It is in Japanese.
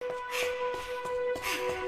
you